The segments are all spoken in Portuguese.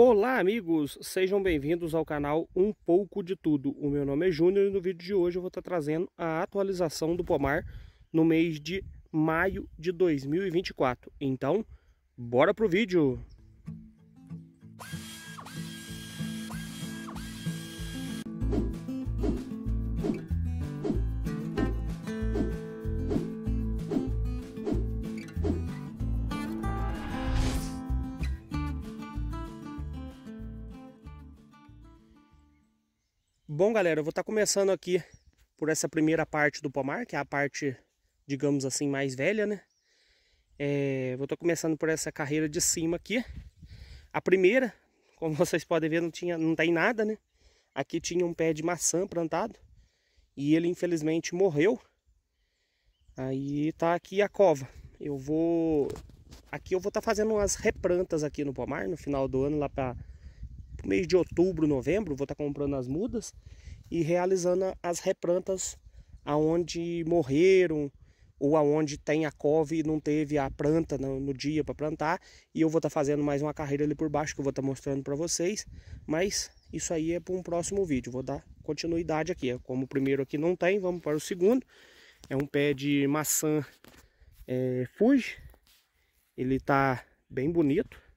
Olá amigos, sejam bem-vindos ao canal Um Pouco de Tudo. O meu nome é Júnior e no vídeo de hoje eu vou estar trazendo a atualização do pomar no mês de maio de 2024. Então, bora pro vídeo! Bom, galera, eu vou estar tá começando aqui por essa primeira parte do pomar, que é a parte, digamos assim, mais velha, né? É, vou estar tá começando por essa carreira de cima aqui. A primeira, como vocês podem ver, não, tinha, não tem nada, né? Aqui tinha um pé de maçã plantado e ele infelizmente morreu. Aí tá aqui a cova. Eu vou... Aqui eu vou estar tá fazendo umas replantas aqui no pomar no final do ano, lá para mês de outubro, novembro, vou estar tá comprando as mudas e realizando as replantas aonde morreram ou aonde tem a cove e não teve a planta no, no dia para plantar. E eu vou estar tá fazendo mais uma carreira ali por baixo que eu vou estar tá mostrando para vocês. Mas isso aí é para um próximo vídeo. Vou dar continuidade aqui. Como o primeiro aqui não tem vamos para o segundo. É um pé de maçã é, Fuji. Ele está bem bonito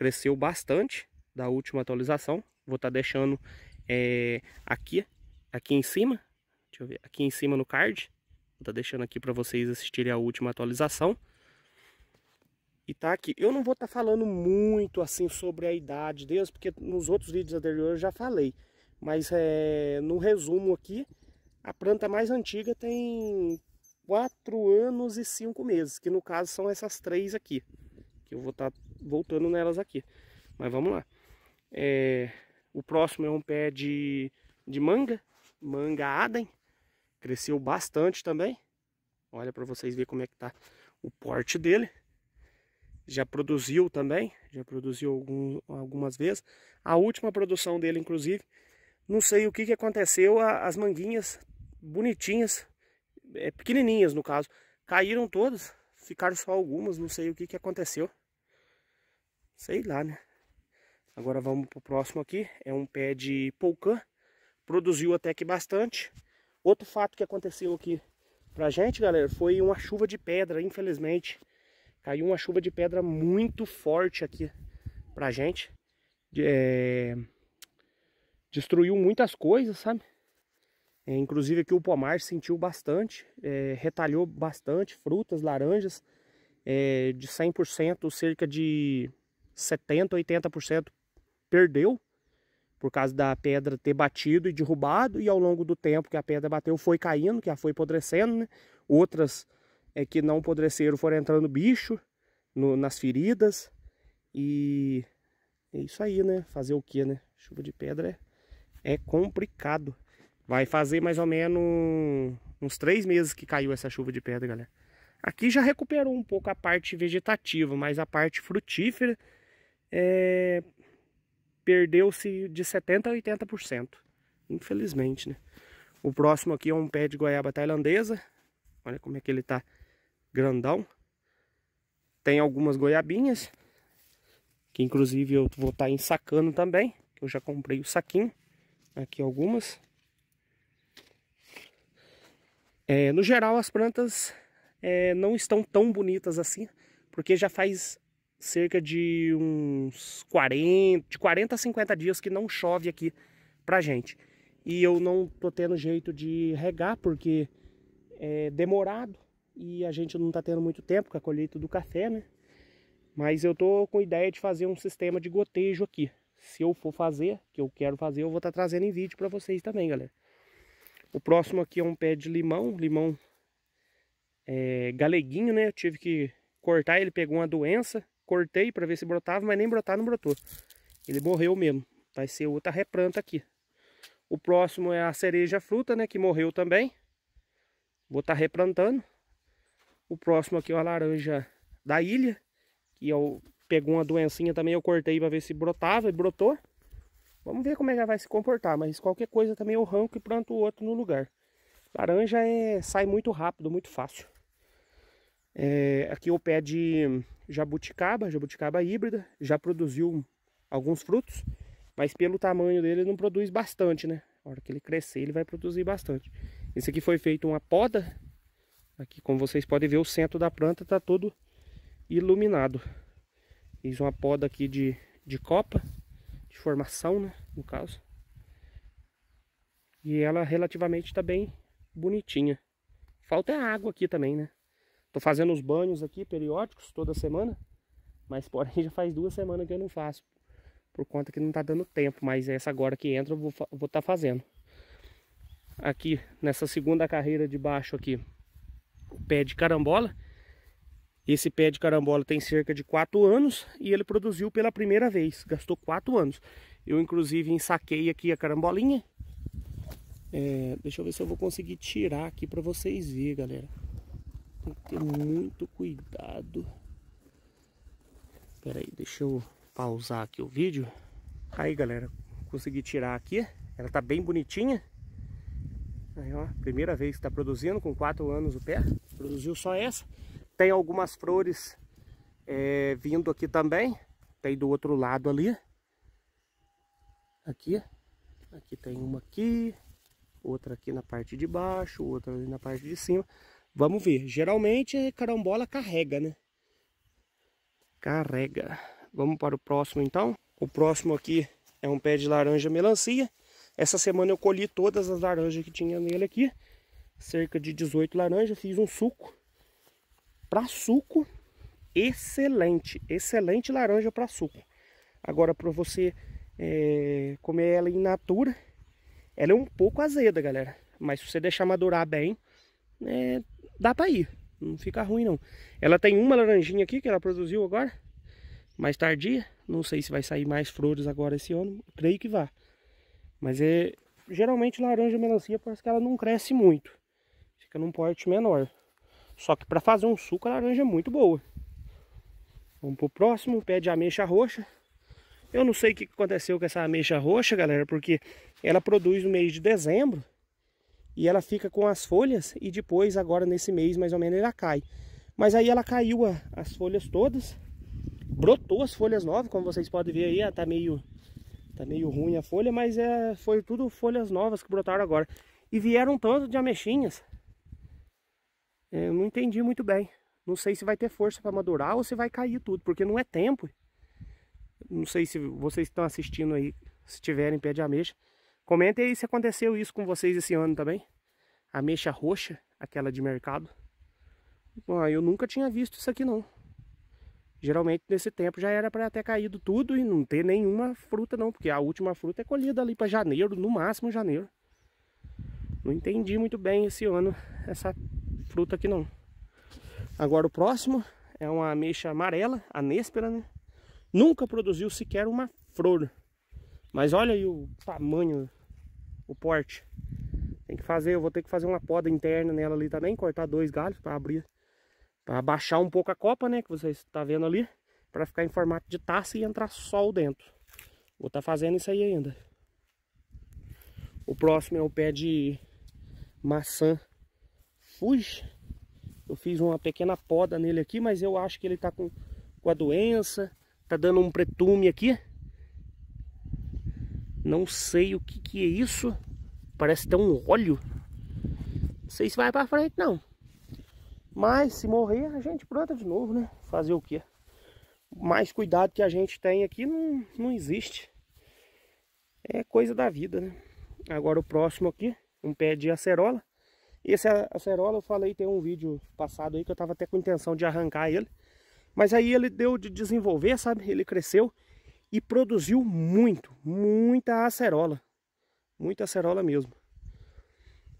cresceu bastante da última atualização. Vou estar tá deixando é, aqui, aqui em cima, deixa eu ver, aqui em cima no card. Vou estar tá deixando aqui para vocês assistirem a última atualização. E tá aqui. Eu não vou estar tá falando muito assim sobre a idade deles, porque nos outros vídeos anteriores eu já falei. Mas é, no resumo aqui, a planta mais antiga tem 4 anos e 5 meses, que no caso são essas três aqui que eu vou estar tá voltando nelas aqui. Mas vamos lá. É, o próximo é um pé de, de manga, manga Aden. Cresceu bastante também. Olha para vocês verem como é que tá o porte dele. Já produziu também, já produziu algum, algumas vezes. A última produção dele, inclusive, não sei o que, que aconteceu, as manguinhas bonitinhas, é, pequenininhas no caso, caíram todas, ficaram só algumas, não sei o que, que aconteceu. Sei lá, né? Agora vamos pro próximo aqui. É um pé de polcã. Produziu até que bastante. Outro fato que aconteceu aqui pra gente, galera, foi uma chuva de pedra, infelizmente. Caiu uma chuva de pedra muito forte aqui pra gente. É... Destruiu muitas coisas, sabe? É, inclusive aqui o pomar sentiu bastante, é, retalhou bastante frutas, laranjas, é, de 100%, cerca de 70%, 80% perdeu por causa da pedra ter batido e derrubado e ao longo do tempo que a pedra bateu foi caindo, que já foi apodrecendo, né? Outras é, que não apodreceram foram entrando bicho no, nas feridas e é isso aí, né? Fazer o que, né? Chuva de pedra é, é complicado. Vai fazer mais ou menos uns três meses que caiu essa chuva de pedra, galera. Aqui já recuperou um pouco a parte vegetativa, mas a parte frutífera é, perdeu-se de 70% a 80%. Infelizmente, né? O próximo aqui é um pé de goiaba tailandesa. Olha como é que ele tá grandão. Tem algumas goiabinhas. Que inclusive eu vou estar tá ensacando também. Eu já comprei o saquinho. Aqui algumas. É, no geral as plantas é, não estão tão bonitas assim. Porque já faz cerca de uns 40, de 40 a 50 dias que não chove aqui pra gente. E eu não tô tendo jeito de regar porque é demorado e a gente não tá tendo muito tempo com a colheita do café, né? Mas eu tô com ideia de fazer um sistema de gotejo aqui. Se eu for fazer, que eu quero fazer, eu vou estar tá trazendo em vídeo para vocês também, galera. O próximo aqui é um pé de limão, limão é, galeguinho, né? Eu tive que cortar, ele pegou uma doença cortei para ver se brotava, mas nem brotar não brotou. Ele morreu mesmo. Vai ser outra replanta aqui. O próximo é a cereja fruta, né, que morreu também. Vou estar tá replantando. O próximo aqui é a laranja da ilha, que eu pegou uma doencinha também, eu cortei para ver se brotava e brotou. Vamos ver como é que vai se comportar, mas qualquer coisa também eu arranco e planto o outro no lugar. Laranja é, sai muito rápido, muito fácil. É, aqui o pé de jabuticaba, jabuticaba híbrida, já produziu alguns frutos, mas pelo tamanho dele não produz bastante, né? A hora que ele crescer, ele vai produzir bastante. Esse aqui foi feito uma poda. Aqui, como vocês podem ver, o centro da planta está todo iluminado. Fiz uma poda aqui de, de copa, de formação, né? No caso. E ela relativamente está bem bonitinha. Falta a água aqui também, né? Tô fazendo os banhos aqui periódicos toda semana. Mas porém já faz duas semanas que eu não faço. Por conta que não tá dando tempo. Mas essa agora que entra eu vou estar tá fazendo. Aqui nessa segunda carreira de baixo aqui. O pé de carambola. Esse pé de carambola tem cerca de 4 anos e ele produziu pela primeira vez. Gastou 4 anos. Eu inclusive ensaquei aqui a carambolinha. É, deixa eu ver se eu vou conseguir tirar aqui para vocês verem, galera. Tem que ter muito cuidado. Pera aí, deixa eu pausar aqui o vídeo. Aí, galera, consegui tirar aqui. Ela tá bem bonitinha. Aí, ó, primeira vez que tá produzindo, com 4 anos o pé. Produziu só essa. Tem algumas flores é, vindo aqui também. Tem do outro lado ali. Aqui. Aqui tem uma aqui. Outra aqui na parte de baixo. Outra ali na parte de cima. Vamos ver. Geralmente a carambola carrega, né? Carrega. Vamos para o próximo então. O próximo aqui é um pé de laranja melancia. Essa semana eu colhi todas as laranjas que tinha nele aqui. Cerca de 18 laranjas. Fiz um suco. Para suco, excelente. Excelente laranja para suco. Agora para você é, comer ela in natura, ela é um pouco azeda, galera. Mas se você deixar madurar bem, é, dá pra ir. Não fica ruim não. Ela tem uma laranjinha aqui que ela produziu agora. Mais tardia. Não sei se vai sair mais flores agora esse ano. Creio que vá. Mas é. Geralmente laranja melancia parece que ela não cresce muito. Fica num porte menor. Só que para fazer um suco a laranja é muito boa. Vamos pro próximo, pé de ameixa roxa. Eu não sei o que aconteceu com essa ameixa roxa, galera, porque ela produz no mês de dezembro e ela fica com as folhas e depois agora nesse mês mais ou menos ela cai. Mas aí ela caiu a, as folhas todas, brotou as folhas novas, como vocês podem ver aí, tá meio tá meio ruim a folha, mas é foi tudo folhas novas que brotaram agora. E vieram tanto de ameixinhas. É, eu não entendi muito bem. Não sei se vai ter força para madurar ou se vai cair tudo, porque não é tempo. Não sei se vocês estão assistindo aí, se tiverem pé de ameixa. Comentem aí se aconteceu isso com vocês esse ano também. Ameixa roxa, aquela de mercado. Ah, eu nunca tinha visto isso aqui não. Geralmente nesse tempo já era para ter caído tudo e não ter nenhuma fruta não, porque a última fruta é colhida ali para janeiro, no máximo janeiro. Não entendi muito bem esse ano essa fruta aqui não. Agora o próximo é uma ameixa amarela, a néspera, né? Nunca produziu sequer uma flor. Mas olha aí o tamanho o porte. Tem que fazer, eu vou ter que fazer uma poda interna nela ali também, cortar dois galhos para abrir, para abaixar um pouco a copa, né, que vocês tá vendo ali, para ficar em formato de taça e entrar sol dentro. Vou estar tá fazendo isso aí ainda. O próximo é o pé de maçã Fuji. Eu fiz uma pequena poda nele aqui, mas eu acho que ele tá com, com a doença, tá dando um pretume aqui. Não sei o que, que é isso. Parece ter um óleo. Não sei se vai pra frente não. Mas se morrer a gente planta de novo, né? Fazer o quê? Mais cuidado que a gente tem aqui não, não existe. É coisa da vida, né? Agora o próximo aqui, um pé de acerola. Esse acerola eu falei, tem um vídeo passado aí que eu tava até com intenção de arrancar ele. Mas aí ele deu de desenvolver, sabe? Ele cresceu e produziu muito, muita acerola. Muita acerola mesmo.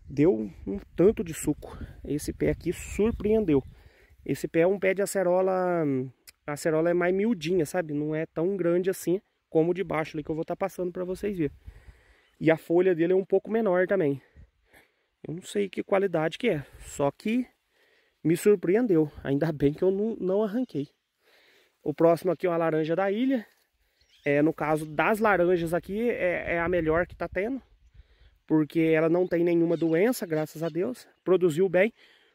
Deu um tanto de suco. Esse pé aqui surpreendeu. Esse pé é um pé de acerola. A acerola é mais miudinha, sabe? Não é tão grande assim como o de baixo ali que eu vou estar tá passando para vocês verem. E a folha dele é um pouco menor também. Eu não sei que qualidade que é. Só que me surpreendeu. Ainda bem que eu não, não arranquei. O próximo aqui é uma laranja da ilha. É, no caso das laranjas aqui, é, é a melhor que está tendo. Porque ela não tem nenhuma doença, graças a Deus. Produziu bem.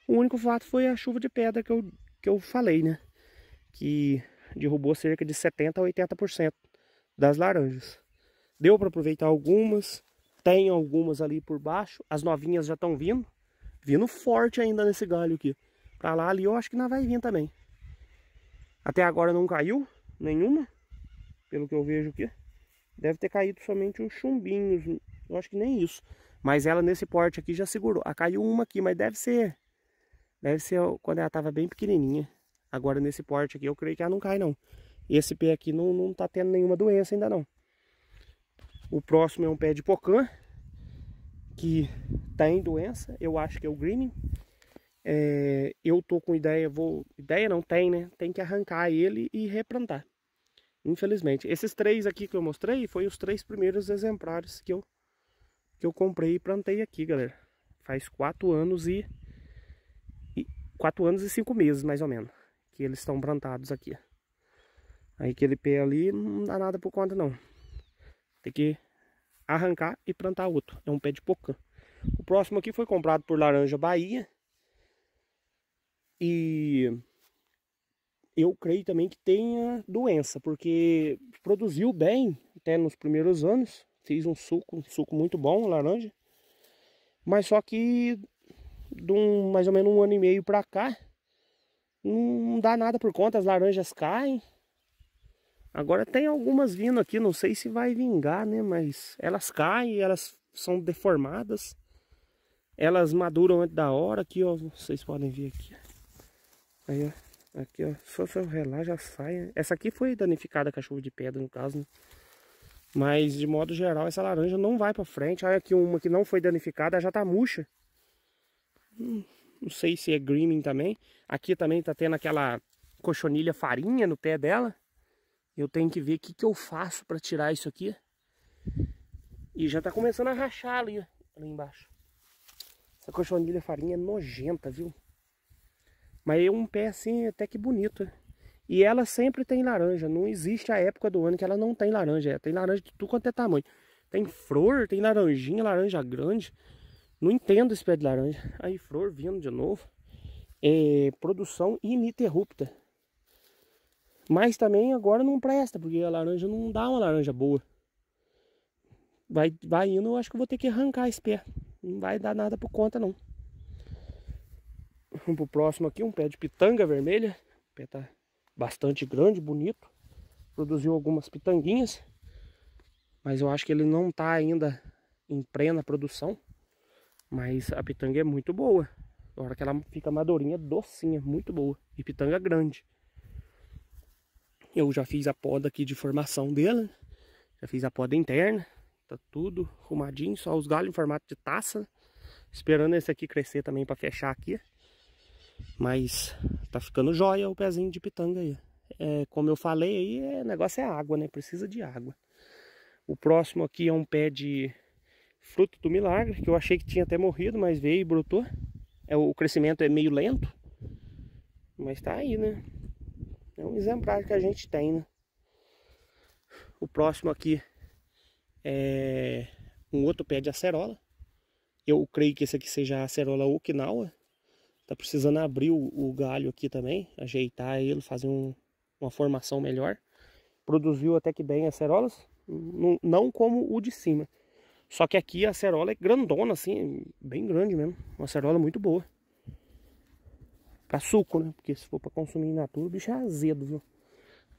O único fato foi a chuva de pedra que eu, que eu falei, né? que derrubou cerca de 70% a 80% das laranjas. Deu para aproveitar algumas, tem algumas ali por baixo, as novinhas já estão vindo, vindo forte ainda nesse galho aqui. Pra lá ali eu acho que não vai vir também. Até agora não caiu nenhuma, pelo que eu vejo aqui. Deve ter caído somente uns chumbinhos, eu acho que nem isso. Mas ela nesse porte aqui já segurou. Ah, caiu uma aqui, mas deve ser... Deve ser quando ela tava bem pequenininha. Agora nesse porte aqui eu creio que ela não cai não. Esse pé aqui não, não tá tendo nenhuma doença ainda não. O próximo é um pé de pocã. Que tem doença. Eu acho que é o Grimming. É, eu tô com ideia, vou... Ideia não tem, né? Tem que arrancar ele e replantar. Infelizmente. Esses três aqui que eu mostrei foi os três primeiros exemplares que eu, que eu comprei e plantei aqui, galera. Faz quatro anos e, e... Quatro anos e cinco meses, mais ou menos que eles estão plantados aqui. Aí aquele pé ali não dá nada por conta não. Tem que arrancar e plantar outro. É um pé de pocã. O próximo aqui foi comprado por Laranja Bahia. E eu creio também que tenha doença, porque produziu bem até nos primeiros anos. Fiz um suco, um suco muito bom, laranja. Mas só que de um, mais ou menos um ano e meio pra cá, não dá nada por conta, as laranjas caem. Agora tem algumas vindo aqui, não sei se vai vingar, né? Mas elas caem, elas são deformadas. Elas maduram antes da hora, aqui ó, vocês podem ver aqui. Aí ó, aqui ó, só se eu relar já sai. Essa aqui foi danificada com a chuva de pedra no caso, né? Mas de modo geral essa laranja não vai pra frente. Olha aqui uma que não foi danificada, já tá murcha. Hum, não sei se é Grimming também. Aqui também tá tendo aquela cochonilha farinha no pé dela. Eu tenho que ver o que, que eu faço para tirar isso aqui. E já tá começando a rachar ali, ali embaixo. Essa cochonilha farinha é nojenta, viu? Mas é um pé assim até que bonito. E ela sempre tem laranja. Não existe a época do ano que ela não tem laranja. tem laranja de tudo quanto é tamanho. Tem flor, tem laranjinha, laranja grande. Não entendo esse pé de laranja. Aí, flor vindo de novo. É, produção ininterrupta. Mas também agora não presta, porque a laranja não dá uma laranja boa. Vai, vai indo, eu acho que eu vou ter que arrancar esse pé. Não vai dar nada por conta, não. Vamos pro próximo aqui, um pé de pitanga vermelha. O pé tá bastante grande, bonito. Produziu algumas pitanguinhas. Mas eu acho que ele não tá ainda em plena produção. Mas a pitanga é muito boa. Na hora que ela fica madurinha, docinha, muito boa. E pitanga grande. Eu já fiz a poda aqui de formação dela. Já fiz a poda interna. Tá tudo arrumadinho, só os galhos em formato de taça. Esperando esse aqui crescer também para fechar aqui. Mas tá ficando jóia o pezinho de pitanga aí. É, como eu falei aí, é, negócio é água, né? Precisa de água. O próximo aqui é um pé de fruto do milagre, que eu achei que tinha até morrido, mas veio e brotou. É, o crescimento é meio lento, mas tá aí, né? É um exemplar que a gente tem, né? O próximo aqui é um outro pé de acerola. Eu creio que esse aqui seja a acerola Okinawa. Tá precisando abrir o, o galho aqui também, ajeitar ele, fazer um, uma formação melhor. Produziu até que bem acerolas, não, não como o de cima. Só que aqui a acerola é grandona, assim, bem grande mesmo. Uma acerola muito boa. Pra suco, né? Porque se for pra consumir in natura, o bicho é azedo, viu?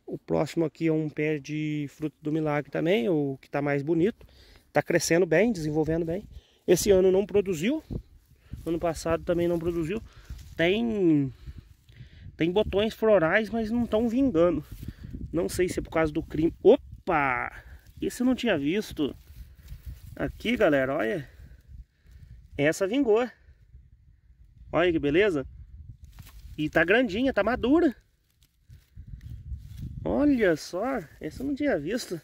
O próximo aqui é um pé de fruto do milagre também, o que tá mais bonito. Tá crescendo bem, desenvolvendo bem. Esse ano não produziu. Ano passado também não produziu. Tem tem botões florais, mas não estão vingando. Não sei se é por causa do crime. Opa! Esse eu não tinha visto. Aqui, galera, olha. Essa vingou. Olha que beleza. E tá grandinha, tá madura. Olha só, essa eu não tinha visto.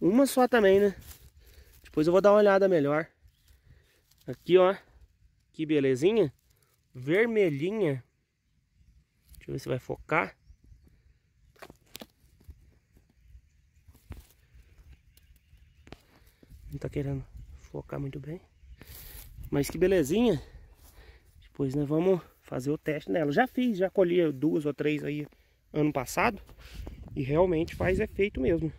Uma só também, né? Depois eu vou dar uma olhada melhor. Aqui, ó. Que belezinha. Vermelhinha. Deixa eu ver se vai focar. Não tá querendo focar muito bem. Mas que belezinha. Depois nós vamos fazer o teste nela. Já fiz, já colhi duas ou três aí ano passado e realmente faz efeito mesmo.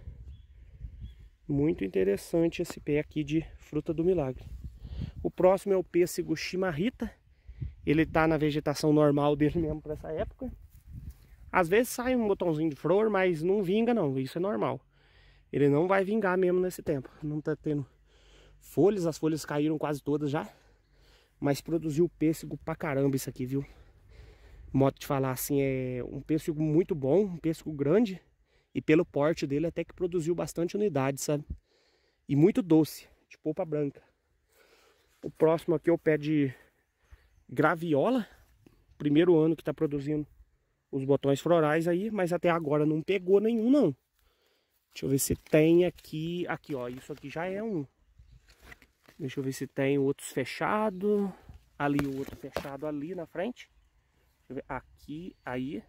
Muito interessante esse pé aqui de fruta do milagre. O próximo é o pêssego chimarrita. Ele está na vegetação normal dele mesmo para essa época. Às vezes sai um botãozinho de flor, mas não vinga não, isso é normal. Ele não vai vingar mesmo nesse tempo. Não está tendo folhas, as folhas caíram quase todas já. Mas produziu pêssego pra caramba isso aqui, viu? Modo de falar assim, é um pêssego muito bom, um pêssego grande. E pelo porte dele até que produziu bastante unidade, sabe? E muito doce, de polpa branca. O próximo aqui é o pé de graviola. Primeiro ano que está produzindo os botões florais aí, mas até agora não pegou nenhum não. Deixa eu ver se tem aqui, aqui ó, isso aqui já é um. Deixa eu ver se tem outros fechados. Ali o outro fechado ali na frente. Aqui, aí.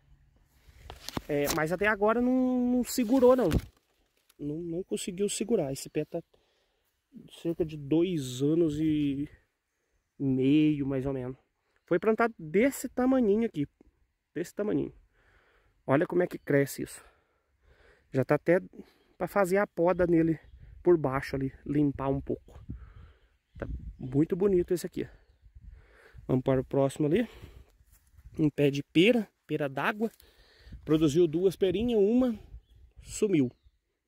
É, mas até agora não, não segurou não. não. não. conseguiu segurar. Esse pé tá cerca de dois anos e meio, mais ou menos. Foi plantado desse tamaninho aqui. Desse tamaninho. Olha como é que cresce isso. Já tá até para fazer a poda nele por baixo ali. Limpar um pouco. Tá muito bonito esse aqui. Vamos para o próximo ali. Um pé de pera, pera d'água. Produziu duas perinhas, uma sumiu.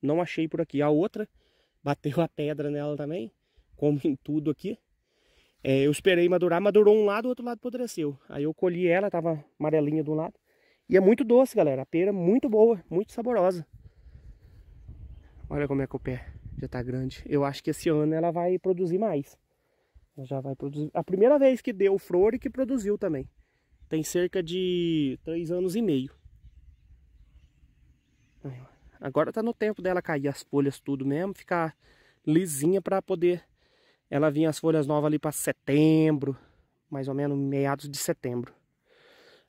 Não achei por aqui. A outra bateu a pedra nela também. Como em tudo aqui. É, eu esperei madurar, madurou um lado, o outro lado apodreceu. Aí eu colhi ela, tava amarelinha de um lado. E é muito doce, galera. A pera muito boa, muito saborosa. Olha como é que o pé já tá grande. Eu acho que esse ano ela vai produzir mais. Ela já vai produzir. A primeira vez que deu flor e que produziu também. Tem cerca de três anos e meio. Agora tá no tempo dela cair as folhas tudo mesmo, ficar lisinha para poder ela vir as folhas novas ali para setembro, mais ou menos meados de setembro.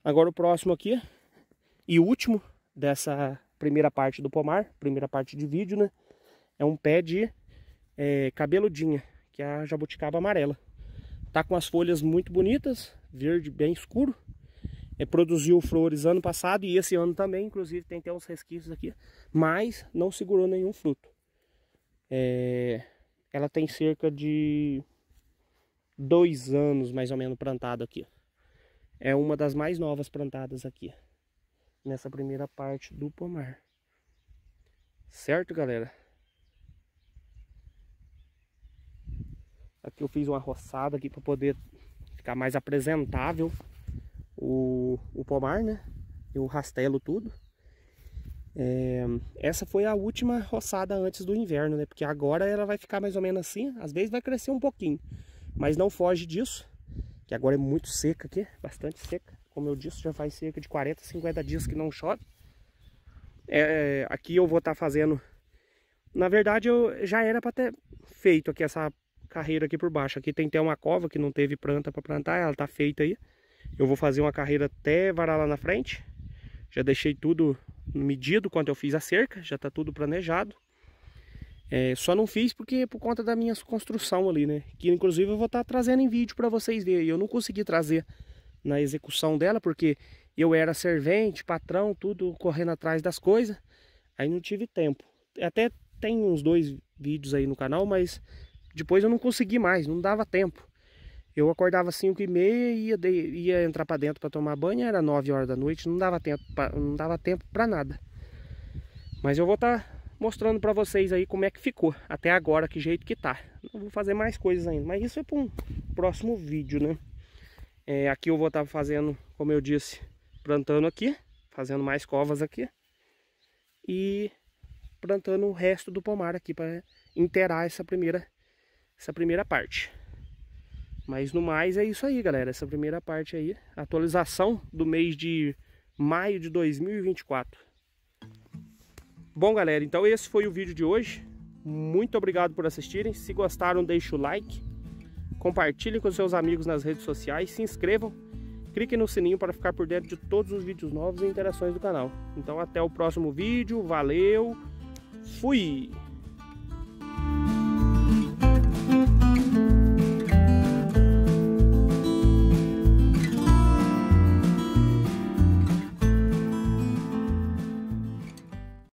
Agora o próximo aqui e último dessa primeira parte do pomar, primeira parte de vídeo, né? É um pé de é, cabeludinha, que é a jabuticaba amarela. Tá com as folhas muito bonitas, verde bem escuro produziu flores ano passado e esse ano também, inclusive tem até uns resquícios aqui, mas não segurou nenhum fruto. É, ela tem cerca de dois anos mais ou menos plantado aqui. É uma das mais novas plantadas aqui, nessa primeira parte do pomar. Certo, galera? Aqui eu fiz uma roçada aqui para poder ficar mais apresentável o, o pomar, né? Eu rastelo tudo. É, essa foi a última roçada antes do inverno, né? Porque agora ela vai ficar mais ou menos assim. Às vezes vai crescer um pouquinho. Mas não foge disso. Que agora é muito seca aqui. Bastante seca. Como eu disse, já faz cerca de 40, 50 dias que não chove. É, aqui eu vou estar tá fazendo... Na verdade, eu já era para ter feito aqui essa carreira aqui por baixo. Aqui tem até uma cova que não teve planta para plantar. Ela tá feita aí. Eu vou fazer uma carreira até varar lá na frente. Já deixei tudo medido quando eu fiz a cerca, já está tudo planejado. É, só não fiz porque por conta da minha construção ali, né? Que inclusive eu vou estar tá trazendo em vídeo para vocês verem. Eu não consegui trazer na execução dela porque eu era servente, patrão, tudo correndo atrás das coisas. Aí não tive tempo. Até tem uns dois vídeos aí no canal, mas depois eu não consegui mais, não dava tempo. Eu acordava 5 e meia e ia, ia entrar para dentro para tomar banho, era 9 horas da noite, não dava tempo pra, não dava tempo para nada. Mas eu vou estar tá mostrando para vocês aí como é que ficou até agora, que jeito que tá. Vou fazer mais coisas ainda, mas isso é para um próximo vídeo, né? É, aqui eu vou estar tá fazendo, como eu disse, plantando aqui, fazendo mais covas aqui e plantando o resto do pomar aqui para inteirar essa primeira essa primeira parte. Mas no mais é isso aí, galera. Essa primeira parte aí, atualização do mês de maio de 2024. Bom, galera, então esse foi o vídeo de hoje. Muito obrigado por assistirem. Se gostaram, deixe o like. Compartilhem com seus amigos nas redes sociais. Se inscrevam. Clique no sininho para ficar por dentro de todos os vídeos novos e interações do canal. Então até o próximo vídeo. Valeu. Fui!